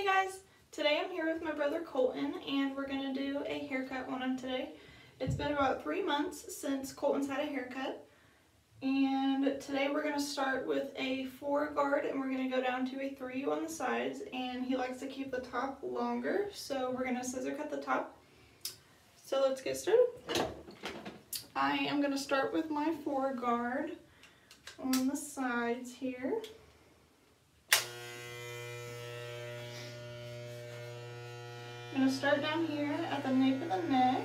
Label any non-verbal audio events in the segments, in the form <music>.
Hey guys, today I'm here with my brother Colton and we're going to do a haircut on him today. It's been about three months since Colton's had a haircut and today we're going to start with a four guard and we're going to go down to a three on the sides and he likes to keep the top longer so we're going to scissor cut the top. So let's get started. I am going to start with my four guard on the sides here. I'm going to start down here at the nape of the neck.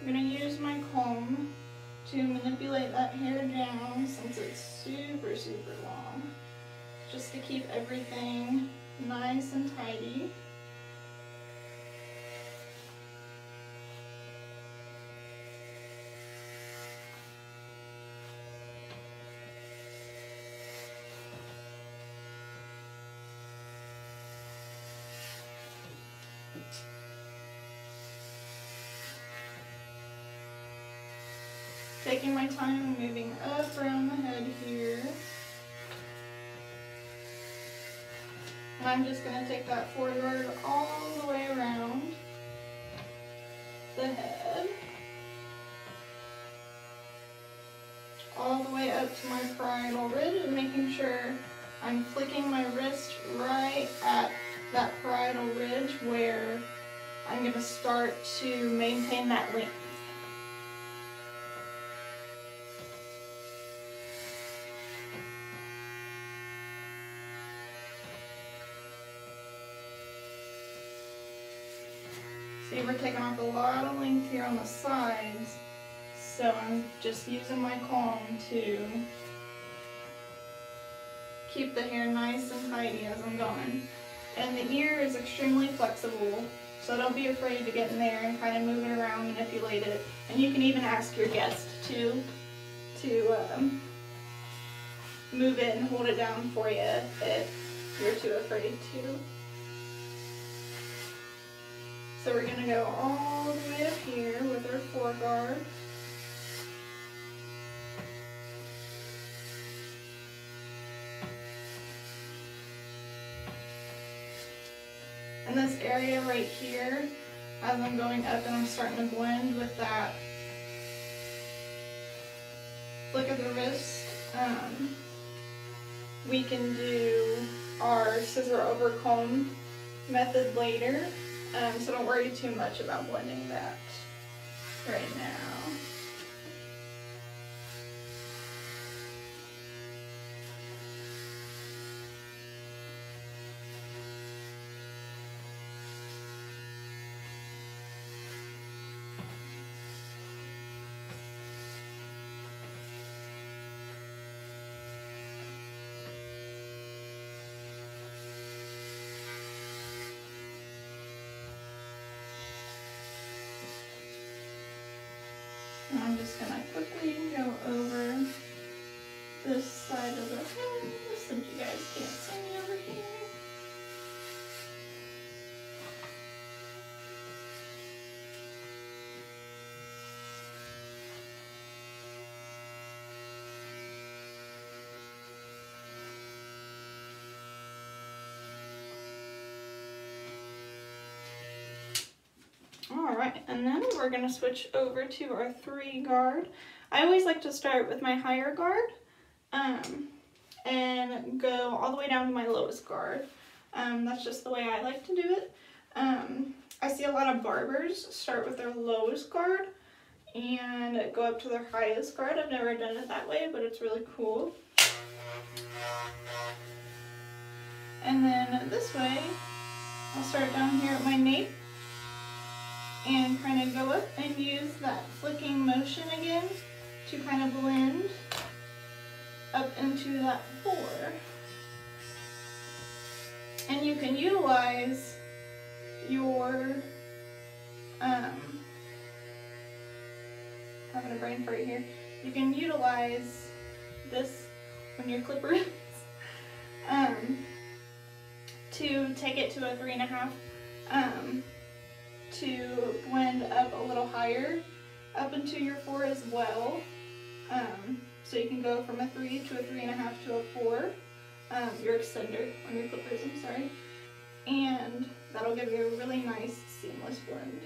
I'm going to use my comb to manipulate that hair down since it's super, super long. Just to keep everything nice and tidy. Taking my time moving up around the head here. And I'm just going to take that forward all the way around the head. All the way up to my parietal ridge and making sure I'm flicking my wrist right at that parietal ridge where I'm going to start to maintain that length. See, we're taking off a lot of length here on the sides, so I'm just using my comb to keep the hair nice and tidy as I'm going. And the ear is extremely flexible, so don't be afraid to get in there and kind of move it around, manipulate it. And you can even ask your guest to, to um, move it and hold it down for you if you're too afraid to. So we're gonna go all the way up here with our four guard. And this area right here, as I'm going up and I'm starting to blend with that look at the wrist, um, we can do our scissor over comb method later. Um, so don't worry too much about blending that right now. I'm just gonna quickly go over this side of the head since you guys can't see me over here. All right, and then we're gonna switch over to our three guard. I always like to start with my higher guard um, and go all the way down to my lowest guard. Um, that's just the way I like to do it. Um, I see a lot of barbers start with their lowest guard and go up to their highest guard. I've never done it that way, but it's really cool. And then this way, I'll start down here at my nape and kind of go up and use that flicking motion again to kind of blend up into that four. And you can utilize your, um, having a brain fart here, you can utilize this when your clipper is, <laughs> um, to take it to a three and a half, um, to blend up a little higher up into your four as well. Um, So you can go from a three to a three and a half to a four. Um, your extender on your clippers, I'm sorry. And that'll give you a really nice seamless blend.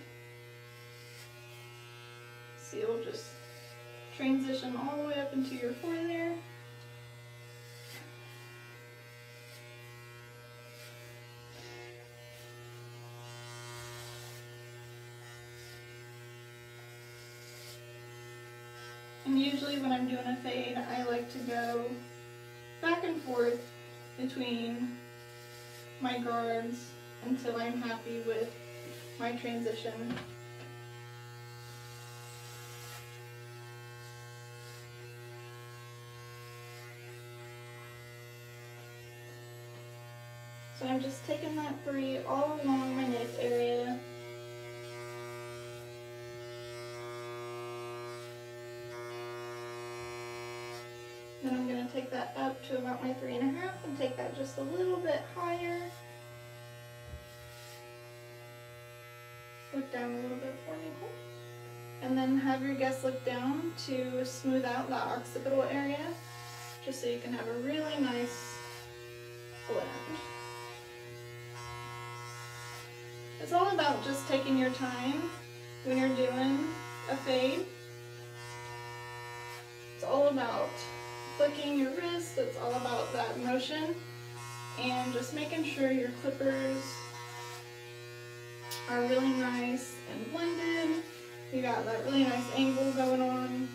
So you'll just transition all the way up into your four there. And usually when I'm doing a fade, I like to go back and forth between my guards until I'm happy with my transition. So I'm just taking that three all along my nape area. Then I'm going to take that up to about my three and a half and take that just a little bit higher. Look down a little bit for me. And then have your guest look down to smooth out that occipital area, just so you can have a really nice blend. It's all about just taking your time when you're doing a fade. It's all about flicking your wrist, it's all about that motion and just making sure your clippers are really nice and blended. You got that really nice angle going on.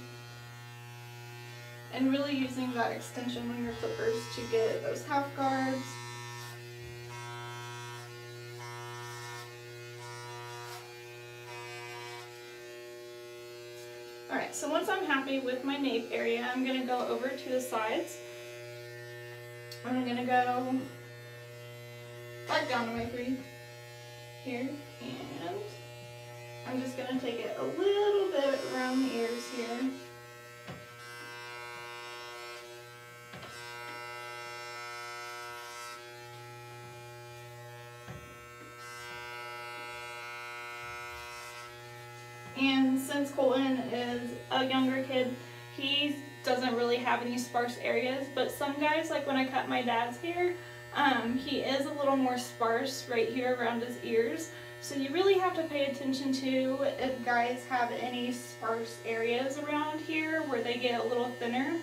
And really using that extension on your clippers to get those half guards. Alright, so once I'm happy with my nape area, I'm going to go over to the sides. I'm going to go back down to my three here, and I'm just going to take it a little bit around the ears here. And since Colton is a younger kid, he doesn't really have any sparse areas, but some guys, like when I cut my dad's hair, um, he is a little more sparse right here around his ears. So you really have to pay attention to if guys have any sparse areas around here where they get a little thinner.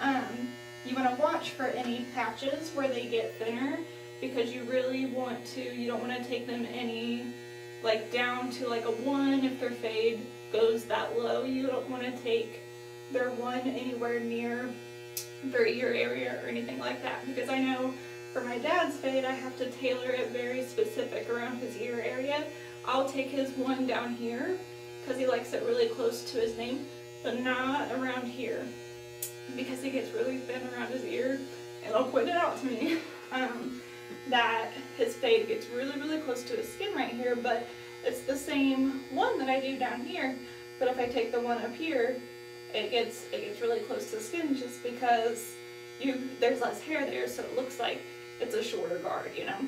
Um, you want to watch for any patches where they get thinner because you really want to, you don't want to take them any like down to like a one if they're fade goes that low. You don't want to take their one anywhere near their ear area or anything like that because I know for my dad's fade I have to tailor it very specific around his ear area. I'll take his one down here because he likes it really close to his nape but not around here because he gets really thin around his ear and he'll point it out to me. <laughs> Um, that his fade gets really, really close to his skin right here, but it's the same one that I do down here. But if I take the one up here, it gets it gets really close to the skin just because you there's less hair there, so it looks like it's a shorter guard, you know.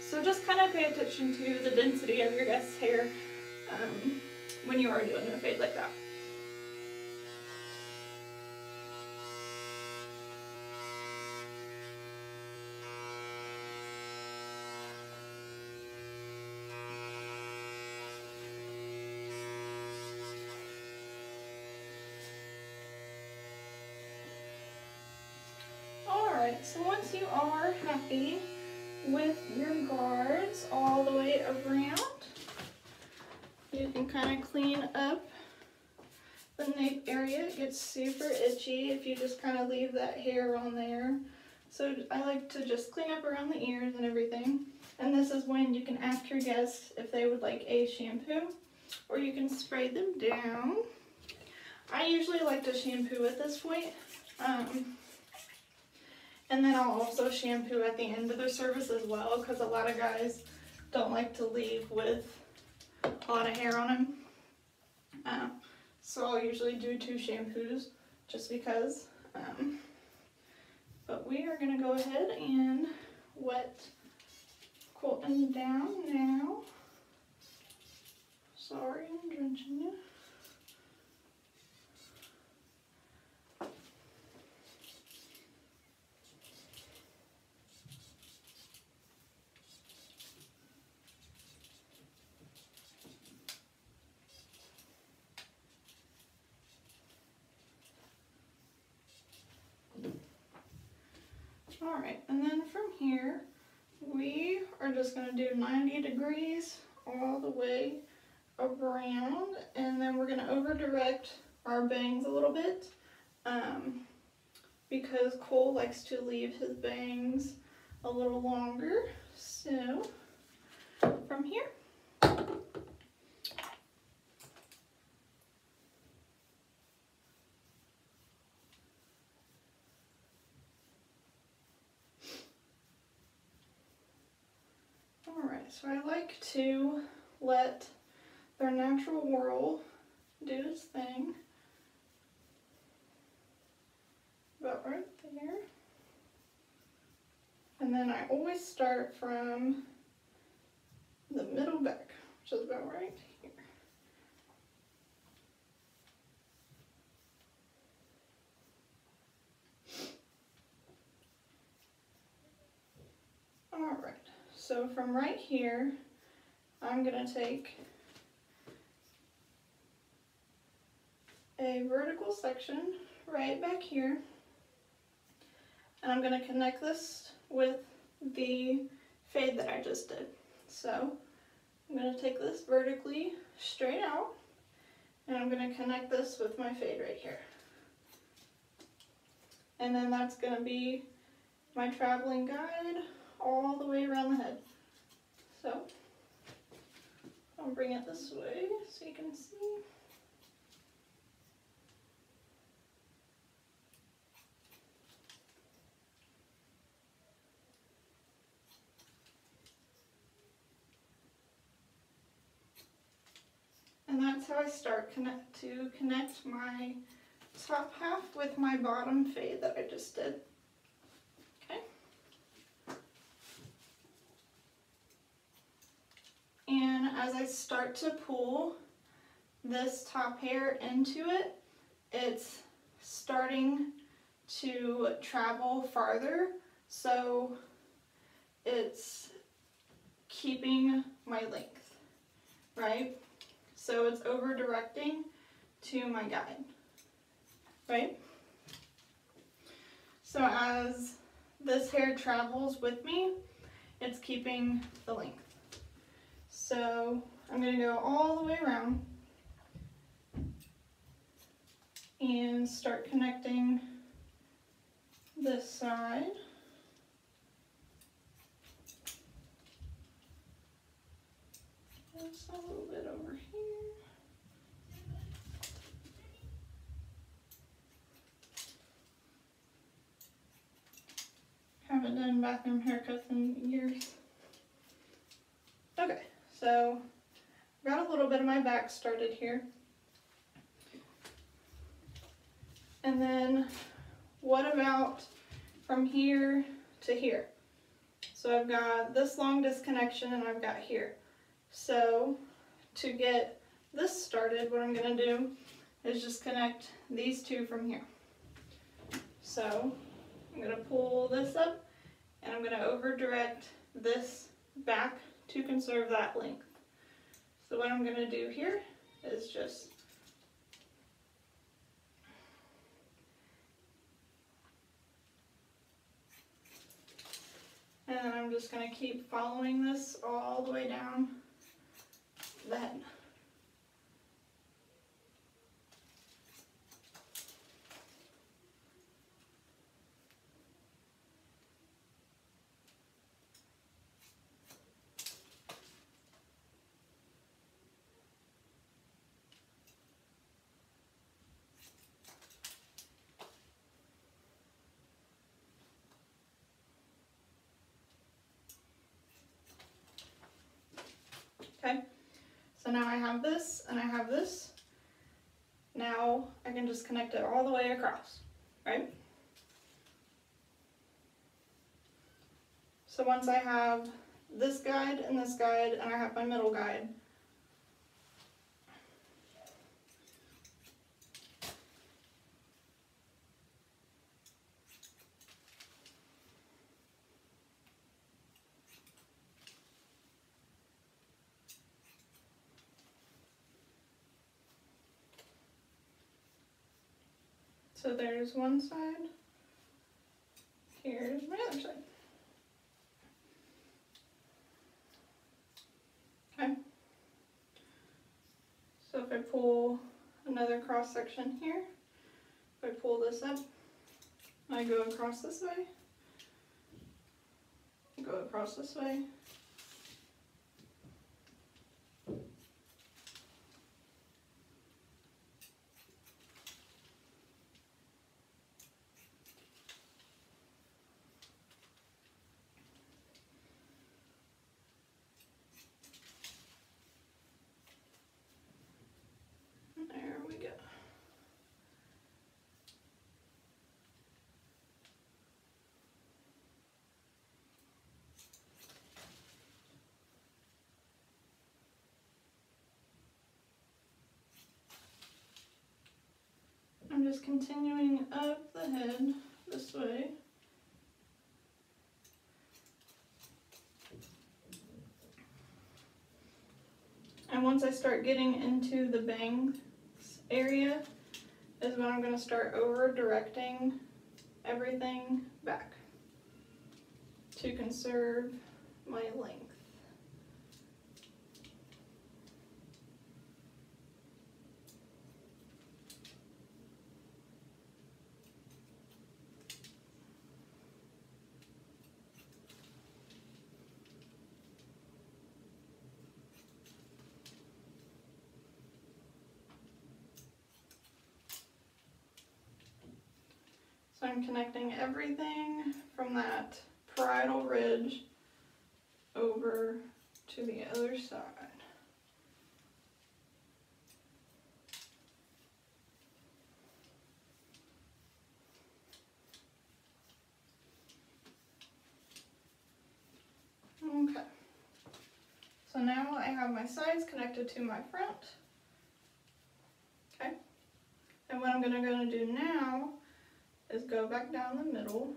So just kind of pay attention to the density of your guest's hair um, when you are doing a fade like that. Alright, so once you are happy with your guards all the way around, you can kind of clean up the nape area. It gets super itchy if you just kind of leave that hair on there. So I like to just clean up around the ears and everything. And this is when you can ask your guests if they would like a shampoo or you can spray them down. I usually like to shampoo at this point. Um, and then I'll also shampoo at the end of the service as well because a lot of guys don't like to leave with a lot of hair on them. Uh, so I'll usually do two shampoos just because. Um, but we are going to go ahead and wet Colton down now. Sorry, I'm drenching you. All right, and then from here, we are just gonna do 90 degrees all the way around, and then we're gonna over direct our bangs a little bit, um, because Cole likes to leave his bangs a little longer. So, from here, Alright, so I like to let their natural whirl do its thing. About right there. And then I always start from the middle back, which is about right here. Alright, so from right here, I'm going to take a vertical section right back here and I'm going to connect this with the fade that I just did. So I'm going to take this vertically straight out and I'm going to connect this with my fade right here. And then that's going to be my traveling guide all the way around the head. So I'll bring it this way so you can see. And that's how I start connect to connect my top half with my bottom fade that I just did. Okay. And as I start to pull this top hair into it, it's starting to travel farther. So it's keeping my length, right? So it's over directing to my guide, right? So as this hair travels with me, it's keeping the length. So I'm gonna go all the way around and start connecting this side. Just a little bit over here. Haven't done bathroom haircuts in years. So got a little bit of my back started here. And then what about from here to here? So I've got this long disconnection and I've got here. So to get this started, what I'm gonna do is just connect these two from here. So I'm gonna pull this up and I'm gonna over direct this back to conserve that length. So what I'm gonna do here is just and then I'm just gonna keep following this all the way down the head. Okay, now I have this and I have this. Now I can just connect it all the way across, right? So once I have this guide and this guide and I have my middle guide, So there's one side. here's my other side. Okay. So if I pull another cross section here, if I pull this up, I go across this way, go across this way, There we go. I'm continuing up the head this way. And once I start getting into the bangs area is when I'm going to start over directing everything back to conserve my length. So I'm connecting everything from that parietal ridge over to the other side. Okay. So now I have my sides connected to my front. Okay. And what I'm gonna gonna do now is go back down the middle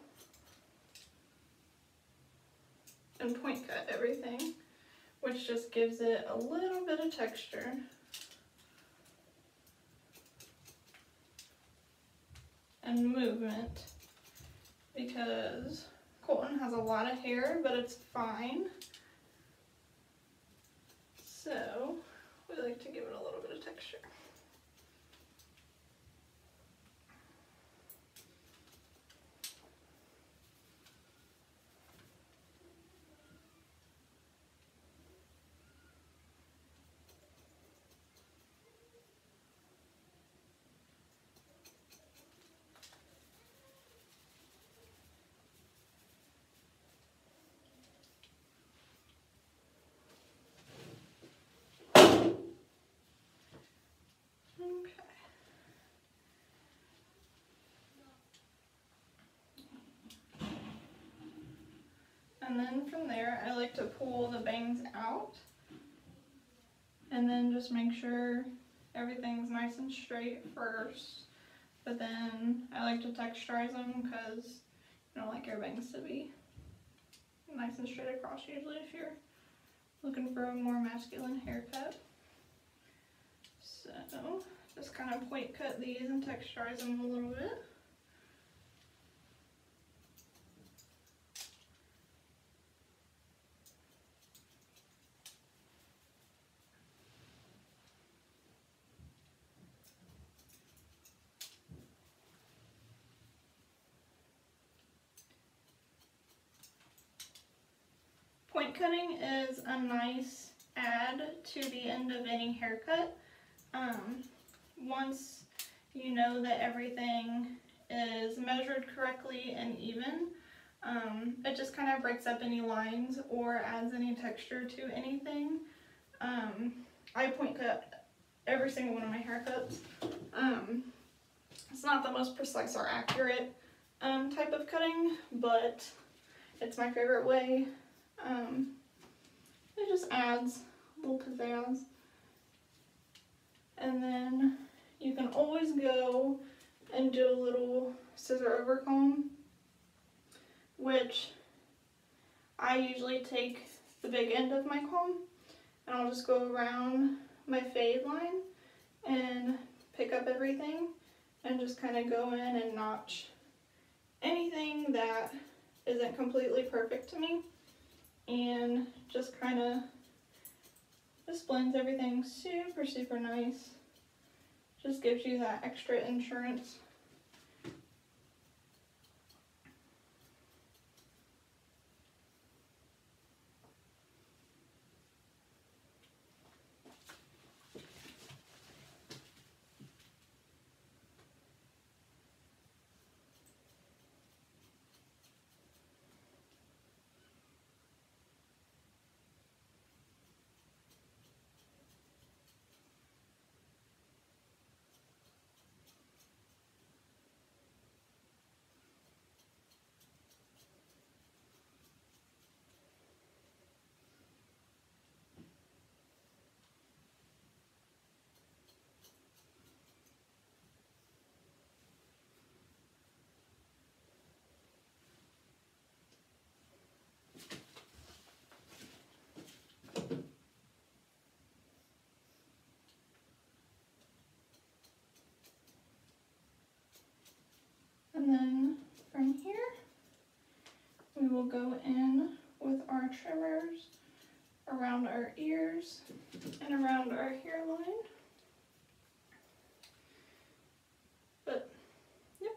and point cut everything, which just gives it a little bit of texture. And movement because Colton has a lot of hair, but it's fine. So we like to give it a little bit of texture. Okay. And then from there, I like to pull the bangs out. And then just make sure everything's nice and straight first. But then I like to texturize them because you don't like your bangs to be nice and straight across usually if you're looking for a more masculine haircut. So just kind of point cut these and texturize them a little bit. Point cutting is a nice add to the end of any haircut. Um, once you know that everything is measured correctly and even, um, it just kind of breaks up any lines or adds any texture to anything. Um, I point cut every single one of my haircuts. Um, it's not the most precise or accurate um, type of cutting, but it's my favorite way. Um, it just adds a little pizzazz. And then you can always go and do a little scissor over comb, which I usually take the big end of my comb and I'll just go around my fade line and pick up everything and just kind of go in and notch anything that isn't completely perfect to me and just kind of just blends everything super super nice. Just gives you that extra insurance And here, we will go in with our trimmers around our ears and around our hairline. But, yep,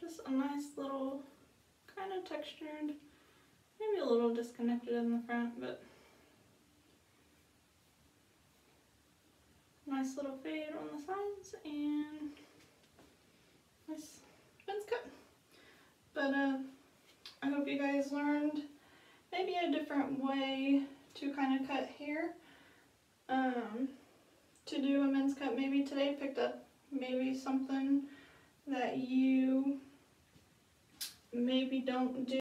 just a nice little kind of textured, maybe a little disconnected in the front, but nice little fade on the sides and nice fence cut. But uh, I hope you guys learned maybe a different way to kind of cut hair. Um, to do a men's cut maybe today picked up maybe something that you maybe don't do